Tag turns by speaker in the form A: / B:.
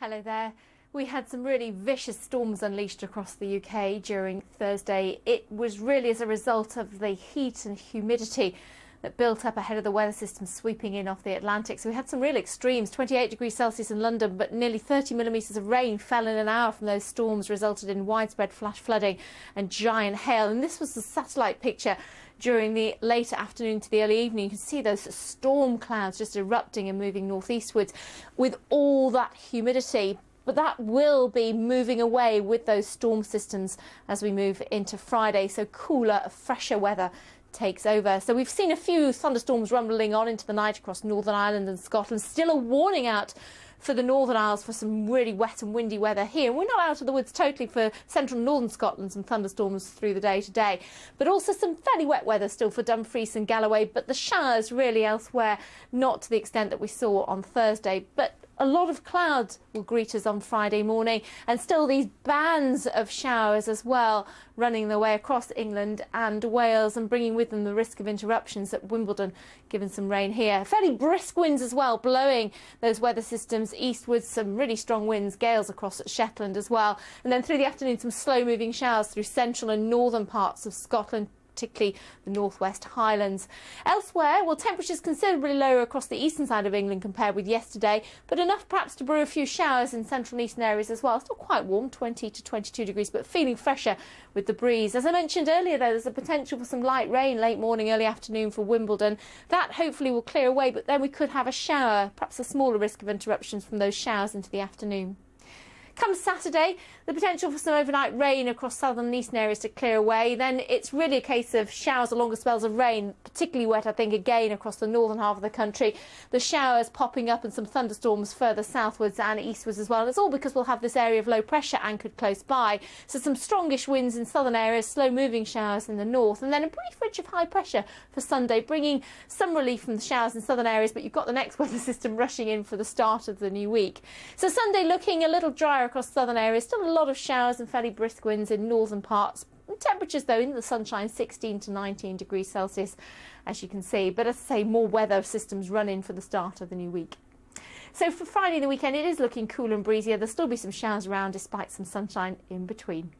A: Hello there. We had some really vicious storms unleashed across the UK during Thursday. It was really as a result of the heat and humidity that built up ahead of the weather system sweeping in off the Atlantic. So we had some real extremes 28 degrees Celsius in London, but nearly 30 millimetres of rain fell in an hour from those storms, resulted in widespread flash flooding and giant hail. And this was the satellite picture during the later afternoon to the early evening. You can see those storm clouds just erupting and moving northeastwards with all that humidity but that will be moving away with those storm systems as we move into Friday. So cooler, fresher weather takes over. So we've seen a few thunderstorms rumbling on into the night across Northern Ireland and Scotland. Still a warning out for the Northern Isles for some really wet and windy weather here. We're not out of the woods totally for central and northern Scotland, some thunderstorms through the day today, but also some fairly wet weather still for Dumfries and Galloway, but the showers really elsewhere, not to the extent that we saw on Thursday. But a lot of clouds will greet us on Friday morning, and still these bands of showers as well running their way across England and Wales and bringing with them the risk of interruptions at Wimbledon, given some rain here. Fairly brisk winds as well, blowing those weather systems eastwards, some really strong winds, gales across at Shetland as well. And then through the afternoon, some slow moving showers through central and northern parts of Scotland, particularly the northwest highlands. Elsewhere, well, temperatures considerably lower across the eastern side of England compared with yesterday, but enough perhaps to brew a few showers in central and eastern areas as well. Still quite warm, 20 to 22 degrees, but feeling fresher with the breeze. As I mentioned earlier, though, there's a potential for some light rain late morning, early afternoon for Wimbledon. That hopefully will clear away, but then we could have a shower, perhaps a smaller risk of interruptions from those showers into the afternoon. Come Saturday, the potential for some overnight rain across southern and eastern areas to clear away. Then it's really a case of showers or longer spells of rain, particularly wet, I think, again across the northern half of the country. The showers popping up and some thunderstorms further southwards and eastwards as well. And it's all because we'll have this area of low pressure anchored close by. So some strongish winds in southern areas, slow moving showers in the north, and then a brief ridge of high pressure for Sunday, bringing some relief from the showers in southern areas. But you've got the next weather system rushing in for the start of the new week. So Sunday looking a little drier across southern areas. Still a lot of showers and fairly brisk winds in northern parts. Temperatures, though, in the sunshine 16 to 19 degrees Celsius, as you can see. But as I say, more weather systems run in for the start of the new week. So for Friday the weekend, it is looking cool and breezier. There'll still be some showers around despite some sunshine in between.